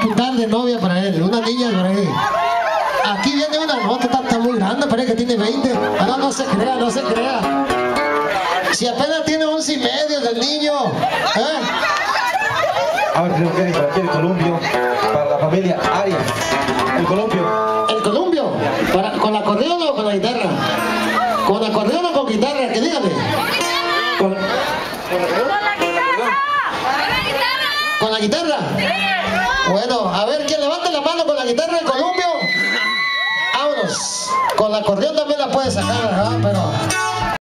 pintar de novia para él, una niña para él. Aquí viene una nota, está, está muy grande, parece que tiene 20. Ah, no, no se crea, no se crea. Si apenas tiene 11 y medio del niño. ¿eh? A ver, creo que para aquí el columpio, para la familia Arias. El columpio. El columpio, para, ¿con acordeón o con la guitarra? ¿Con acordeón o con guitarra? Que dígame. Con- ¿Con la guitarra? Bueno, a ver, ¿quién levante la mano con la guitarra del columpio? Vámonos. Con la acordeón también la puede sacar, ¿verdad? Pero